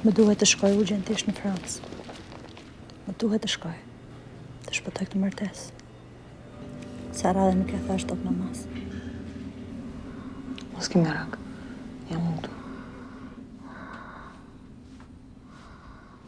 Më duhet të shkoj urgentisht në Francë. Më duhet të shkoj. Të shpëtoj këtë martesë. Sa radhe nuk ia thashë dot mamasë. Mos ki merak. Jam unë këtu.